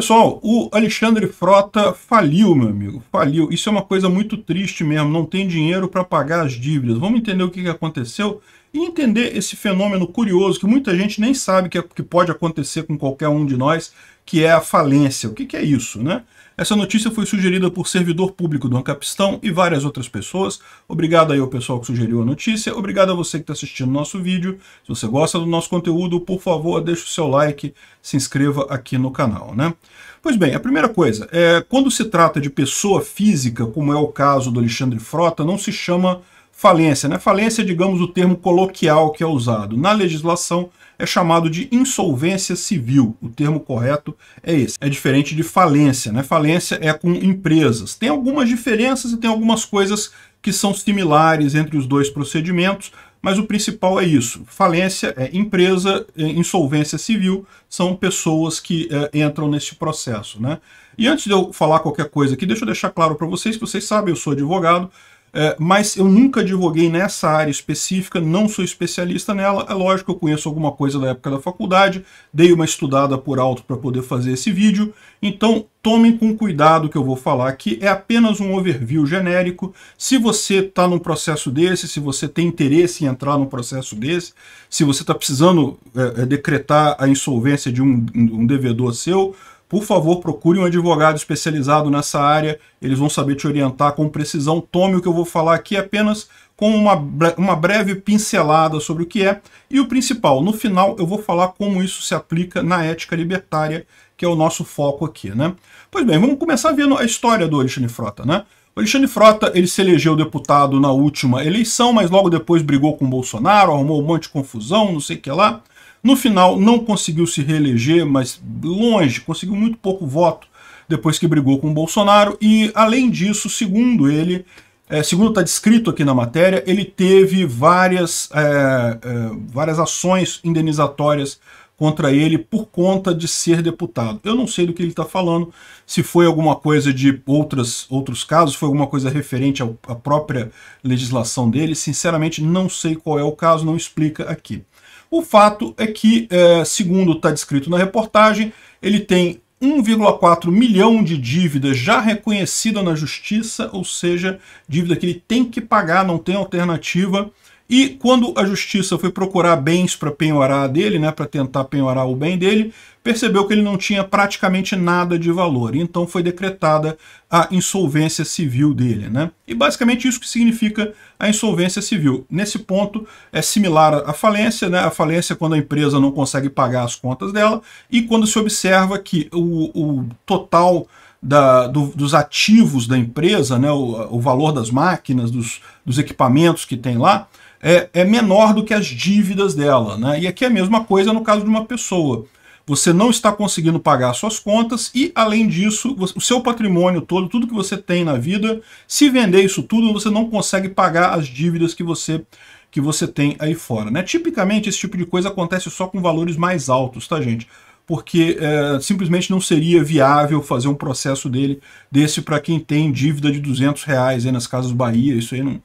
Pessoal, o Alexandre Frota faliu, meu amigo, faliu. Isso é uma coisa muito triste mesmo, não tem dinheiro para pagar as dívidas. Vamos entender o que aconteceu e entender esse fenômeno curioso que muita gente nem sabe que, é, que pode acontecer com qualquer um de nós, que é a falência. O que, é isso, né? Essa notícia foi sugerida por servidor público do Ancapistão e várias outras pessoas. Obrigado aí ao pessoal que sugeriu a notícia. Obrigado a você que está assistindo nosso vídeo. Se você gosta do nosso conteúdo, por favor, deixe o seu like, se inscreva aqui no canal. Né? Pois bem, a primeira coisa, é, quando se trata de pessoa física, como é o caso do Alexandre Frota, não se chama falência. Né? Falência é, digamos, o termo coloquial que é usado. Na legislação, é chamado de insolvência civil. O termo correto é esse. É diferente de falência. Né? Falência é com empresas. Tem algumas diferenças e tem algumas coisas que são similares entre os dois procedimentos, mas o principal é isso. Falência é empresa, é insolvência civil são pessoas que é, entram nesse processo. Né? E antes de eu falar qualquer coisa aqui, deixa eu deixar claro para vocês, que vocês sabem, eu sou advogado, é, mas eu nunca advoguei nessa área específica, não sou especialista nela. É lógico que eu conheço alguma coisa da época da faculdade, dei uma estudada por alto para poder fazer esse vídeo, então tomem com cuidado que eu vou falar aqui, é apenas um overview genérico. Se você está num processo desse, se você tem interesse em entrar num processo desse, se você está precisando é, é, decretar a insolvência de um, um devedor seu, por favor, procure um advogado especializado nessa área, eles vão saber te orientar com precisão. Tome o que eu vou falar aqui apenas com uma, uma breve pincelada sobre o que é. E o principal, no final eu vou falar como isso se aplica na ética libertária, que é o nosso foco aqui. Né? Pois bem, vamos começar vendo a história do Alexandre Frota. Né? O Alexandre Frota ele se elegeu deputado na última eleição, mas logo depois brigou com Bolsonaro, arrumou um monte de confusão, não sei o que lá. No final, não conseguiu se reeleger, mas longe, conseguiu muito pouco voto depois que brigou com o Bolsonaro. E, além disso, segundo ele, é, segundo está descrito aqui na matéria, ele teve várias, é, é, várias ações indenizatórias contra ele por conta de ser deputado. Eu não sei do que ele está falando, se foi alguma coisa de outras, outros casos, foi alguma coisa referente à própria legislação dele. Sinceramente, não sei qual é o caso, não explica aqui. O fato é que, é, segundo está descrito na reportagem, ele tem 1,4 milhão de dívidas já reconhecida na justiça, ou seja, dívida que ele tem que pagar, não tem alternativa. E quando a justiça foi procurar bens para penhorar dele, né, para tentar penhorar o bem dele, percebeu que ele não tinha praticamente nada de valor. Então foi decretada a insolvência civil dele. Né? E basicamente isso que significa a insolvência civil. Nesse ponto é similar à falência, né? a falência é quando a empresa não consegue pagar as contas dela e quando se observa que o, o total da, do, dos ativos da empresa, né? o, o valor das máquinas, dos, dos equipamentos que tem lá, é, é menor do que as dívidas dela. Né? E aqui é a mesma coisa no caso de uma pessoa. Você não está conseguindo pagar suas contas e, além disso, o seu patrimônio todo, tudo que você tem na vida, se vender isso tudo, você não consegue pagar as dívidas que você que você tem aí fora. Né? Tipicamente, esse tipo de coisa acontece só com valores mais altos, tá, gente? Porque é, simplesmente não seria viável fazer um processo dele desse para quem tem dívida de 200 reais aí nas Casas Bahia. Isso aí não,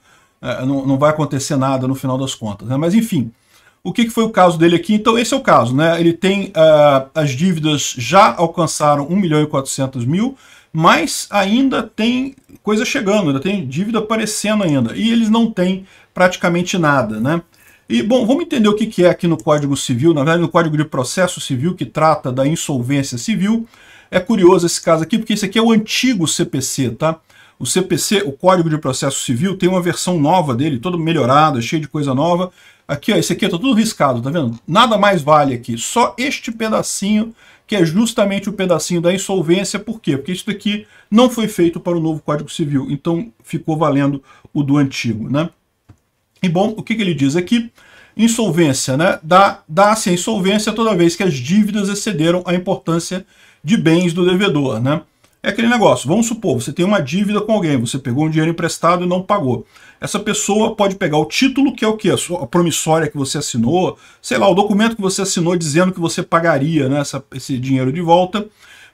não, não vai acontecer nada no final das contas. Né? Mas enfim, o que, que, foi o caso dele aqui? Então esse é o caso, né? Ele tem uh, as dívidas já alcançaram 1 milhão e 400 mil, mas ainda tem coisa chegando, ainda tem dívida aparecendo ainda, e eles não têm praticamente nada, né? E, bom, vamos entender o que, que é aqui no Código Civil, na verdade no Código de Processo Civil, que trata da insolvência civil. É curioso esse caso aqui, porque esse aqui é o antigo CPC, tá? O CPC, o Código de Processo Civil, tem uma versão nova dele, toda melhorada, cheia de coisa nova. Aqui, ó, esse aqui tá tudo riscado, tá vendo? Nada mais vale aqui, só este pedacinho, que é justamente o pedacinho da insolvência. Por quê? Porque isso daqui não foi feito para o novo Código Civil, então ficou valendo o do antigo, né? E bom, o que, que ele diz aqui? Insolvência, né? Dá-se a insolvência toda vez que as dívidas excederam a importância de bens do devedor, né? É aquele negócio, vamos supor, você tem uma dívida com alguém, você pegou um dinheiro emprestado e não pagou. Essa pessoa pode pegar o título, que é o quê? A promissória que você assinou, sei lá, o documento que você assinou dizendo que você pagaria né, essa, esse dinheiro de volta,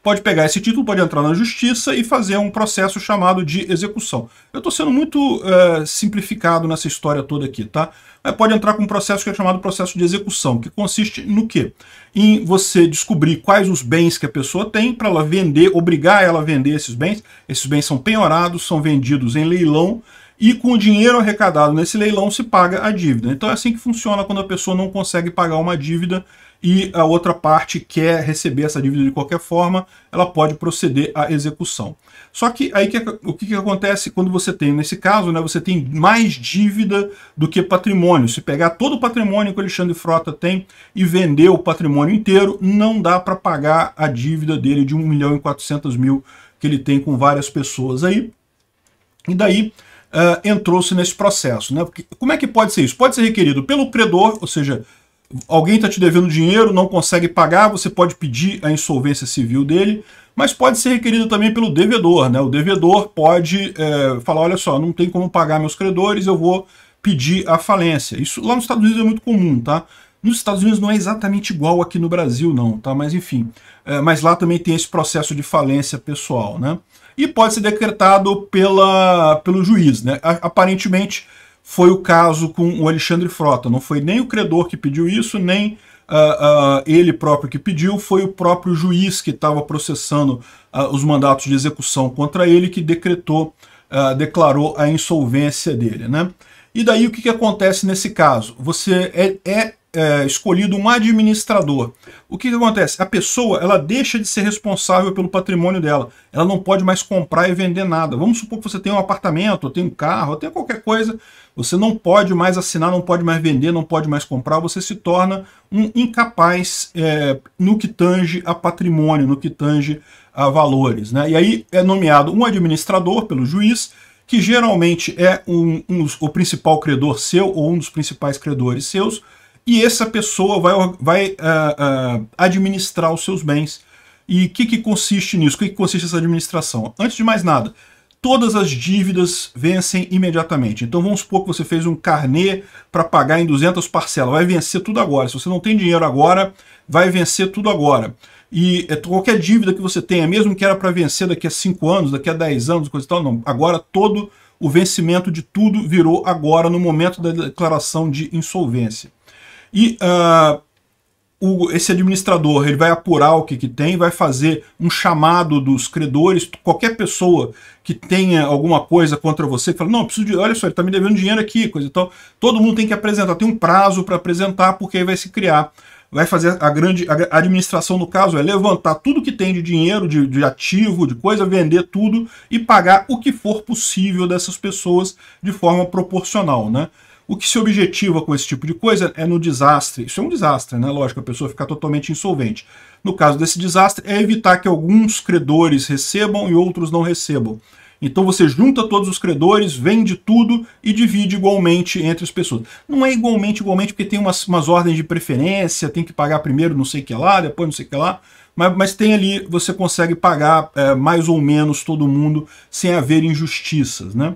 pode pegar esse título, pode entrar na justiça e fazer um processo chamado de execução. Eu estou sendo muito é, simplificado nessa história toda aqui, tá? Mas pode entrar com um processo que é chamado processo de execução, que consiste no quê? Em você descobrir quais os bens que a pessoa tem para ela vender, obrigar ela a vender esses bens. Esses bens são penhorados, são vendidos em leilão, e com o dinheiro arrecadado nesse leilão se paga a dívida. Então é assim que funciona quando a pessoa não consegue pagar uma dívida e a outra parte quer receber essa dívida de qualquer forma, ela pode proceder à execução. Só que aí que, o que, que acontece quando você tem, nesse caso, né, você tem mais dívida do que patrimônio. Se pegar todo o patrimônio que o Alexandre Frota tem e vender o patrimônio inteiro, não dá para pagar a dívida dele de 1 milhão e 400 mil que ele tem com várias pessoas aí. E daí uh, entrou-se nesse processo. Né? Porque, como é que pode ser isso? Pode ser requerido pelo credor, ou seja, alguém está te devendo dinheiro, não consegue pagar, você pode pedir a insolvência civil dele, mas pode ser requerido também pelo devedor. Né? O devedor pode é, falar, olha só, não tem como pagar meus credores, eu vou pedir a falência. Isso lá nos Estados Unidos é muito comum, tá? Nos Estados Unidos não é exatamente igual aqui no Brasil, não, tá? Mas enfim, é, mas lá também tem esse processo de falência pessoal, né? e pode ser decretado pela, pelo juiz. Né? Aparentemente foi o caso com o Alexandre Frota. Não foi nem o credor que pediu isso, nem uh, uh, ele próprio que pediu, foi o próprio juiz que estava processando uh, os mandatos de execução contra ele que decretou, declarou a insolvência dele. Né? E daí o que, que acontece nesse caso? Você é, é é, escolhido um administrador. O que, que acontece? A pessoa ela deixa de ser responsável pelo patrimônio dela. Ela não pode mais comprar e vender nada. Vamos supor que você tem um apartamento, tem um carro, tem qualquer coisa. Você não pode mais assinar, não pode mais vender, não pode mais comprar. Você se torna um incapaz é, no que tange a patrimônio, no que tange a valores. Né? E aí é nomeado um administrador pelo juiz, que geralmente é um, um, o principal credor seu ou um dos principais credores seus, e essa pessoa vai, vai uh, uh, administrar os seus bens. E o que, que consiste nisso? O que, que consiste essa administração? Antes de mais nada, todas as dívidas vencem imediatamente. Então vamos supor que você fez um carnê para pagar em 200 parcelas, vai vencer tudo agora. Se você não tem dinheiro agora, vai vencer tudo agora. E é, qualquer dívida que você tenha, mesmo que era para vencer daqui a 5 anos, daqui a 10 anos, coisa e tal, não. Agora todo o vencimento de tudo virou agora no momento da declaração de insolvência. E uh, o, esse administrador ele vai apurar o que, que tem, vai fazer um chamado dos credores, qualquer pessoa que tenha alguma coisa contra você, fala, não, preciso de, olha só, ele está me devendo dinheiro aqui, coisa e tal. Todo mundo tem que apresentar, tem um prazo para apresentar, porque aí vai se criar vai fazer a grande a administração, no caso, é levantar tudo que tem de dinheiro, de, de, ativo, de coisa, vender tudo e pagar o que for possível dessas pessoas de forma proporcional, né? O que se objetiva com esse tipo de coisa é no desastre. Isso é um desastre, né? Lógico, a pessoa ficar totalmente insolvente. No caso desse desastre, é evitar que alguns credores recebam e outros não recebam. Então você junta todos os credores, vende tudo e divide igualmente entre as pessoas. Não é igualmente, igualmente, porque tem umas, umas ordens de preferência, tem que pagar primeiro não sei o que lá, depois não sei o que lá. Mas, mas tem ali, você consegue pagar é, mais ou menos todo mundo sem haver injustiças, né?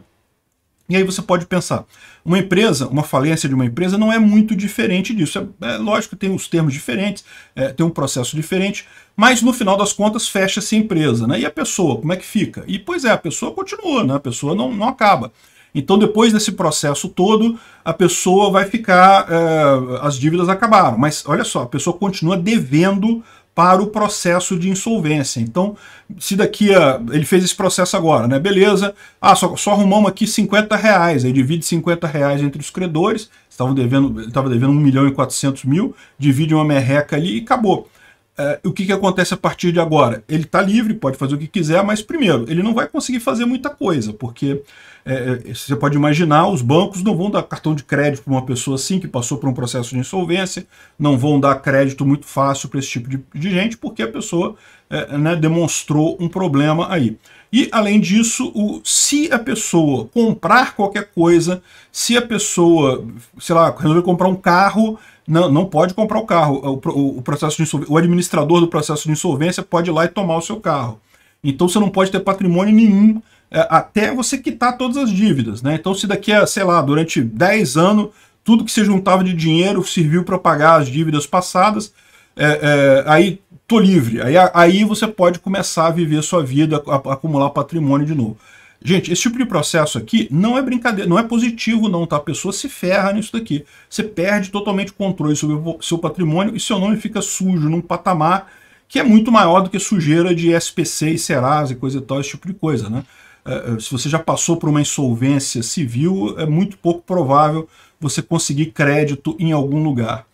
E aí você pode pensar, uma empresa, uma falência de uma empresa não é muito diferente disso. É, é lógico tem os termos diferentes, é, tem um processo diferente, mas no final das contas fecha-se a empresa. Né? E a pessoa, como é que fica? E pois é, a pessoa continua, né? a pessoa não, não acaba. Então, depois desse processo todo, a pessoa vai ficar. É, as dívidas acabaram. Mas olha só, a pessoa continua devendo para o processo de insolvência. Então, se daqui a. Ele fez esse processo agora, né? Beleza. Ah, só, só arrumamos aqui 50 reais. Aí divide 50 reais entre os credores. Estavam devendo, estava devendo 1 milhão e 400 mil, divide uma merreca ali e acabou. É, o que, que acontece a partir de agora? Ele está livre, pode fazer o que quiser, mas primeiro, ele não vai conseguir fazer muita coisa, porque é, é, você pode imaginar, os bancos não vão dar cartão de crédito para uma pessoa assim que passou por um processo de insolvência, não vão dar crédito muito fácil para esse tipo de, de, gente, porque a pessoa é, né, demonstrou um problema aí. E, além disso, o, se a pessoa comprar qualquer coisa, se a pessoa, sei lá, resolver comprar um carro não, não pode comprar o carro. O, o, processo o administrador do processo de insolvência pode ir lá e tomar o seu carro. Então você não pode ter patrimônio nenhum é, até você quitar todas as dívidas. Né? Então, se daqui a, sei lá, durante 10 anos, tudo que você juntava de dinheiro serviu para pagar as dívidas passadas, é, é, aí tô livre. Aí, aí você pode começar a viver sua vida, a, a acumular patrimônio de novo. Gente, esse tipo de processo aqui não é brincadeira, não é positivo não, tá? A pessoa se ferra nisso daqui. Você perde totalmente o controle sobre o seu patrimônio e seu nome fica sujo num patamar que é muito maior do que sujeira de SPC e Serasa e coisa e tal, esse tipo de coisa, né? É, é, se você já passou por uma insolvência civil, é muito pouco provável você conseguir crédito em algum lugar.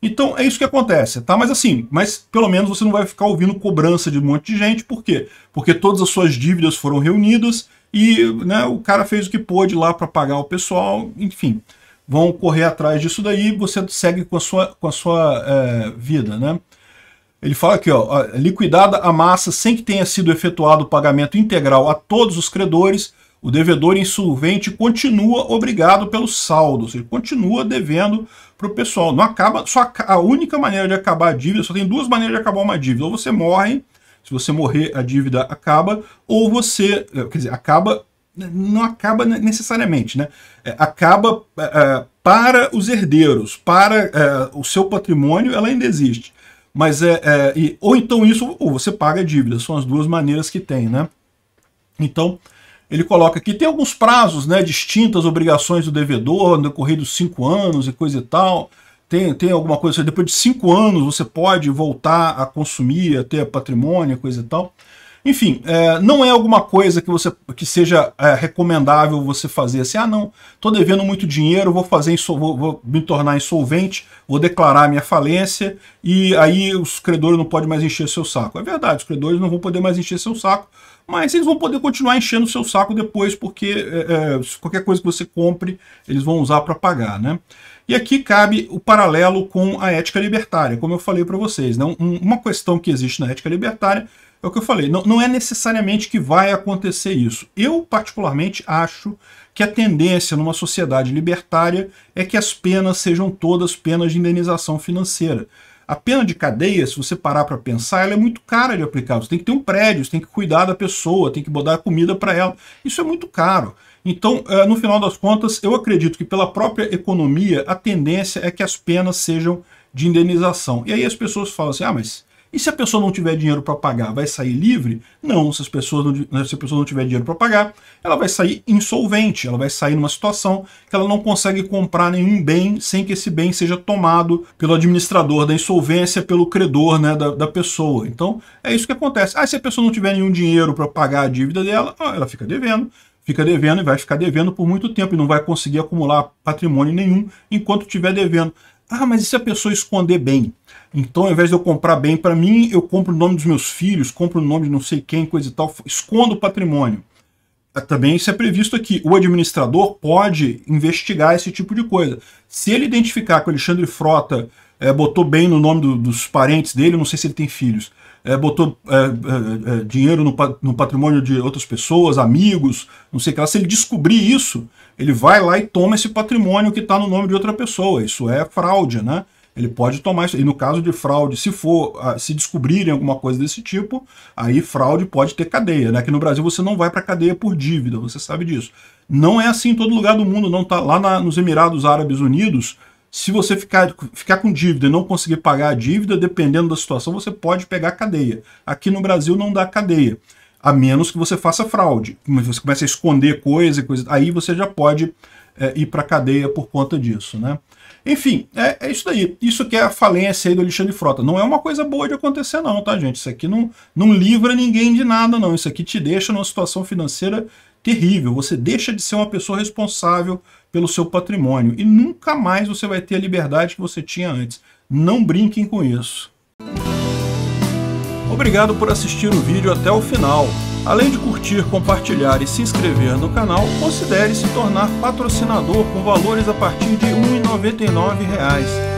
Então é isso que acontece, tá? Mas assim, mas pelo menos você não vai ficar ouvindo cobrança de um monte de gente, por quê? Porque todas as suas dívidas foram reunidas e né, o cara fez o que pôde lá para pagar o pessoal, enfim. Vão correr atrás disso daí você segue com a sua, com a sua é, vida, né? Ele fala aqui, ó, liquidada a massa sem que tenha sido efetuado o pagamento integral a todos os credores, o devedor insolvente continua obrigado pelo saldo, ou seja, continua devendo para o pessoal. Não acaba, só a única maneira de acabar a dívida, só tem duas maneiras de acabar uma dívida. Ou você morre, se você morrer a dívida acaba, ou você, eh, quer dizer, acaba, não acaba necessariamente, né? É, acaba é, para os herdeiros, para é, o seu patrimônio, ela ainda existe. Mas é, é, e, ou então isso, ou você paga a dívida, são as duas maneiras que tem, né? Então, ele coloca aqui, tem alguns prazos, né, distintas obrigações do devedor, no decorrer dos cinco anos e coisa e tal, tem, tem alguma coisa, depois de cinco anos você pode voltar a consumir, a ter patrimônio, coisa e tal. Enfim, é, não é alguma coisa que você que seja é, recomendável você fazer assim, ah não, estou devendo muito dinheiro, vou fazer vou, vou, me tornar insolvente, vou declarar minha falência e aí os credores não podem mais encher seu saco. É verdade, os credores não vão poder mais encher seu saco, mas eles vão poder continuar enchendo seu saco depois, porque é, é qualquer coisa que você compre, eles vão usar para pagar, né? E aqui cabe o paralelo com a ética libertária, como eu falei para vocês. Né? Um, uma questão que existe na ética libertária é o que eu falei, não, não é necessariamente que vai acontecer isso. Eu, particularmente, acho que a tendência numa sociedade libertária é que as penas sejam todas penas de indenização financeira. A pena de cadeia, se você parar para pensar, ela é muito cara de aplicar. Você tem que ter um prédio, você tem que cuidar da pessoa, tem que botar comida para ela. Isso é muito caro. Então, eh, no final das contas, eu acredito que pela própria economia, a tendência é que as penas sejam de indenização. E aí as pessoas falam assim, ah, mas e se a pessoa não tiver dinheiro para pagar, vai sair livre? Não, se, as pessoas não, né, se a pessoa não tiver dinheiro para pagar, ela vai sair insolvente, ela vai sair numa situação que ela não consegue comprar nenhum bem sem que esse bem seja tomado pelo administrador da insolvência, pelo credor né, da, da pessoa. Então, é isso que acontece. Ah, se a pessoa não tiver nenhum dinheiro para pagar a dívida dela, ah, ela fica devendo fica devendo e vai ficar devendo por muito tempo e não vai conseguir acumular patrimônio nenhum enquanto estiver devendo. Ah, mas e se a pessoa esconder bem? Então, ao invés de eu comprar bem para mim, eu compro o nome dos meus filhos, compro o nome de não sei quem, coisa e tal, escondo o patrimônio. Ah, também isso é previsto aqui. O administrador pode investigar esse tipo de coisa. Se ele identificar que o Alexandre Frota é, botou bem no nome do, dos parentes dele, não sei se ele tem filhos, é, botou é, é, é dinheiro no, no, patrimônio de outras pessoas, amigos, não sei o que lá. Se ele descobrir isso, ele vai lá e toma esse patrimônio que está no nome de outra pessoa. Isso é fraude, né? Ele pode tomar isso. E no caso de fraude, se for, ah, se descobrirem alguma coisa desse tipo, aí fraude pode ter cadeia, né? Aqui no Brasil você não vai para cadeia por dívida, você sabe disso. Não é assim em todo lugar do mundo, não tá lá na, nos Emirados Árabes Unidos. Se você ficar, ficar com dívida e não conseguir pagar a dívida, dependendo da situação, você pode pegar cadeia. Aqui no Brasil não dá cadeia a menos que você faça fraude. Você começa a esconder coisa coisa, aí você já pode é, ir para cadeia por conta disso, né? Enfim, é, é, isso daí. Isso que é a falência aí do Alexandre Frota. Não é uma coisa boa de acontecer não, tá, gente? Isso aqui não, não livra ninguém de nada, não. Isso aqui te deixa numa situação financeira terrível. Você deixa de ser uma pessoa responsável pelo seu patrimônio. E nunca mais você vai ter a liberdade que você tinha antes. Não brinquem com isso. Obrigado por assistir o vídeo até o final. Além de curtir, compartilhar e se inscrever no canal, considere se tornar patrocinador com valores a partir de R$ 1,99.